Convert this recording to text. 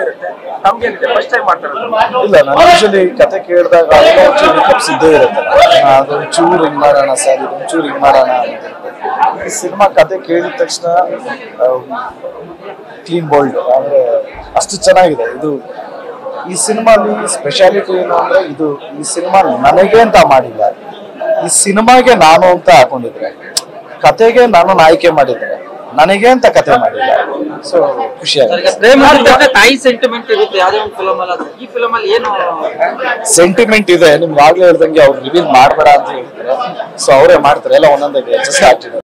ಇರುತ್ತೆ first time ಇಲ್ಲ, ನಾನು ಯೂಶಲಿ ಕತೆ ಕೇಳಿದಾಗ ಒಂಚೂರು ರಿಕಪ್ಸ್ ಇದ್ದೇ ಇರುತ್ತೆ. ಅದು ಚೂರು ಹಿಂಗ್ ಮಾಡೋಣ ಸರ್ ಇದೊಂದು ಚೂರು ಹಿಂಗ್ ಮಾಡೋಣ ಈ ಸಿನಿಮಾ ಕತೆ ಕೇಳಿದ ತಕ್ಷಣ ಕ್ಲೀನ್ ಬೋಲ್ಡ್ ಅಂದ್ರೆ ಅಷ್ಟು ಚೆನ್ನಾಗಿದೆ. ಇದು ಈ ಸಿನಿಮಾಲಿ ಸ್ಪೆಷಾಲಿಟಿ ಏನು ಅಂದ್ರೆ ಇದು ಈ ಸಿನಿಮಾ ನನಗೆ ಅಂತ ಮಾಡಿಲ್ಲ. ಈ ಸಿನಿಮಾಗೆ ನಾನು ಅಂತ ಹಾಕೊಂಡಿದ್ರೆ. ಕತೆಗೆ ನಾನು ಆಯ್ಕೆ ಮಾಡಿದೆ ನನಗೆ ಅಂತ ಕತೆ ಮಾಡಿಲ್ಲ. ಸೊ ಖುಷಿ ಆಗುತ್ತೆ. ಪ್ರೇಮ್ ತಾಯಿ ಸೆಂಟಿಮೆಂಟ್ ಇರುತ್ತೆ ಯಾವ್ದೇ ಒಂದು ಫಿಲಮ್ ಅಲ್ಲಿ ಈ ಫಿಲಮ್ ಅಲ್ಲಿ ಏನು ಸೆಂಟಿಮೆಂಟ್ ಇದೆ. ನಿಮ್ಗೆ ಆಗ್ಲೇ ಹೇಳ್ದಂಗೆ ಅವ್ರು ರಿವೀಲ್ ಮಾಡಬೇಡ ಅಂತ ಹೇಳ್ತಾರೆ. ಸೊ ಅವರೇ ಮಾಡ್ತಾರೆ. ಎಲ್ಲ ಒಂದೊಂದಾಗಿ ಅಡ್ಜಸ್ಟ್ ಆಗ್ತಿದೆ.